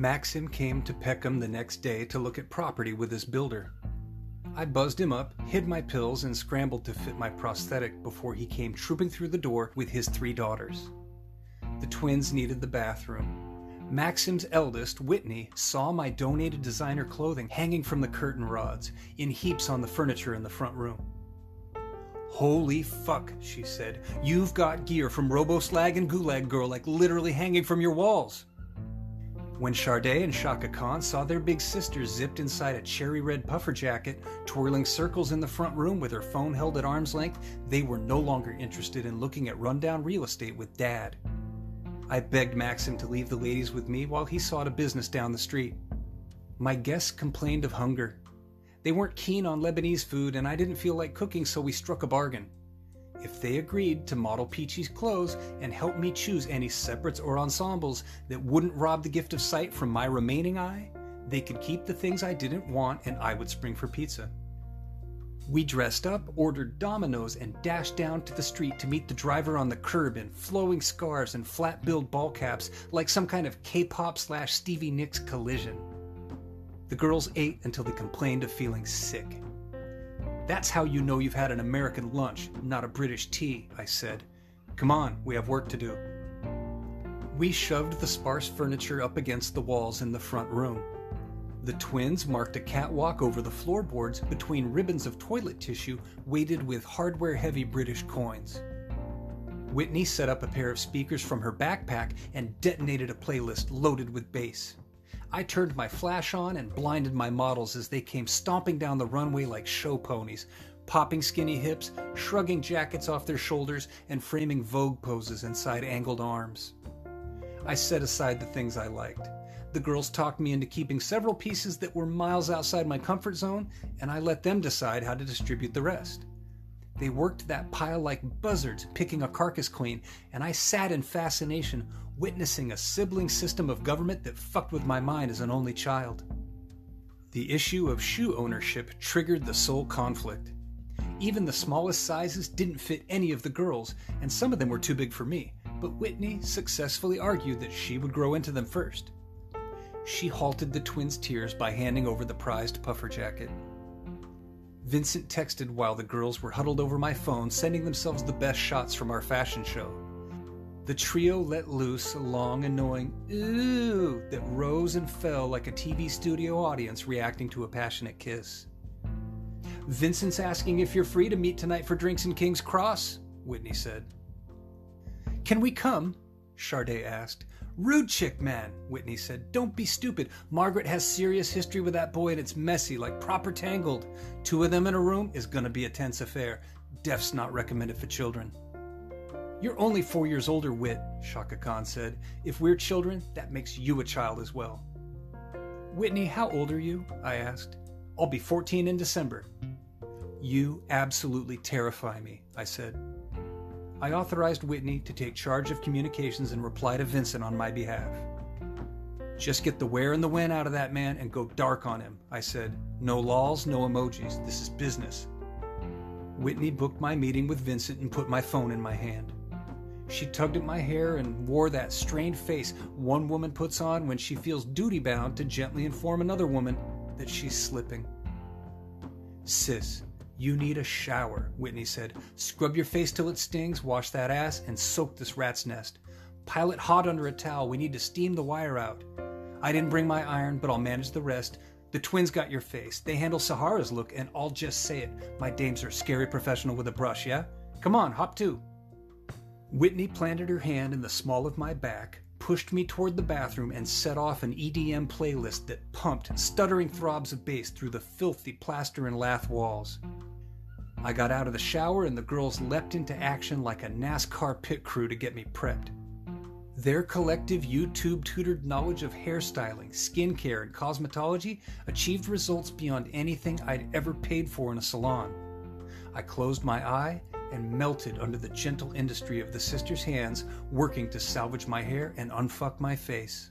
Maxim came to Peckham the next day to look at property with his builder. I buzzed him up, hid my pills, and scrambled to fit my prosthetic before he came trooping through the door with his three daughters. The twins needed the bathroom. Maxim's eldest, Whitney, saw my donated designer clothing hanging from the curtain rods, in heaps on the furniture in the front room. Holy fuck, she said. You've got gear from Roboslag and Gulag Girl like literally hanging from your walls. When Charday and Chaka Khan saw their big sister zipped inside a cherry red puffer jacket, twirling circles in the front room with her phone held at arm's length, they were no longer interested in looking at rundown real estate with Dad. I begged Maxim to leave the ladies with me while he sought a business down the street. My guests complained of hunger. They weren't keen on Lebanese food, and I didn't feel like cooking, so we struck a bargain. If they agreed to model Peachy's clothes and help me choose any separates or ensembles that wouldn't rob the gift of sight from my remaining eye, they could keep the things I didn't want and I would spring for pizza. We dressed up, ordered Domino's, and dashed down to the street to meet the driver on the curb in flowing scarves and flat billed ball caps like some kind of K pop slash Stevie Nicks collision. The girls ate until they complained of feeling sick. That's how you know you've had an American lunch, not a British tea, I said. Come on, we have work to do. We shoved the sparse furniture up against the walls in the front room. The twins marked a catwalk over the floorboards between ribbons of toilet tissue weighted with hardware heavy British coins. Whitney set up a pair of speakers from her backpack and detonated a playlist loaded with bass. I turned my flash on and blinded my models as they came stomping down the runway like show ponies, popping skinny hips, shrugging jackets off their shoulders, and framing Vogue poses inside angled arms. I set aside the things I liked. The girls talked me into keeping several pieces that were miles outside my comfort zone, and I let them decide how to distribute the rest. They worked that pile like buzzards, picking a carcass clean, and I sat in fascination, witnessing a sibling system of government that fucked with my mind as an only child. The issue of shoe ownership triggered the sole conflict. Even the smallest sizes didn't fit any of the girls, and some of them were too big for me, but Whitney successfully argued that she would grow into them first. She halted the twins' tears by handing over the prized puffer jacket. Vincent texted while the girls were huddled over my phone, sending themselves the best shots from our fashion show. The trio let loose a long, annoying ooh that rose and fell like a TV studio audience reacting to a passionate kiss. Vincent's asking if you're free to meet tonight for drinks in King's Cross, Whitney said. Can we come? Charday asked. Rude chick, man, Whitney said. Don't be stupid. Margaret has serious history with that boy and it's messy, like proper tangled. Two of them in a room is gonna be a tense affair. Death's not recommended for children. You're only four years older, Whit, Shaka Khan said. If we're children, that makes you a child as well. Whitney, how old are you? I asked. I'll be 14 in December. You absolutely terrify me, I said. I authorized Whitney to take charge of communications and reply to Vincent on my behalf. Just get the where and the when out of that man and go dark on him, I said. No lols, no emojis. This is business. Whitney booked my meeting with Vincent and put my phone in my hand. She tugged at my hair and wore that strained face one woman puts on when she feels duty bound to gently inform another woman that she's slipping. Sis, you need a shower, Whitney said. Scrub your face till it stings, wash that ass, and soak this rat's nest. Pile it hot under a towel. We need to steam the wire out. I didn't bring my iron, but I'll manage the rest. The twins got your face. They handle Sahara's look, and I'll just say it. My dames are scary professional with a brush, yeah? Come on, hop to. Whitney planted her hand in the small of my back, pushed me toward the bathroom, and set off an EDM playlist that pumped stuttering throbs of bass through the filthy plaster and lath walls. I got out of the shower and the girls leapt into action like a NASCAR pit crew to get me prepped. Their collective YouTube tutored knowledge of hairstyling, skincare, and cosmetology achieved results beyond anything I'd ever paid for in a salon. I closed my eye and melted under the gentle industry of the sisters' hands working to salvage my hair and unfuck my face.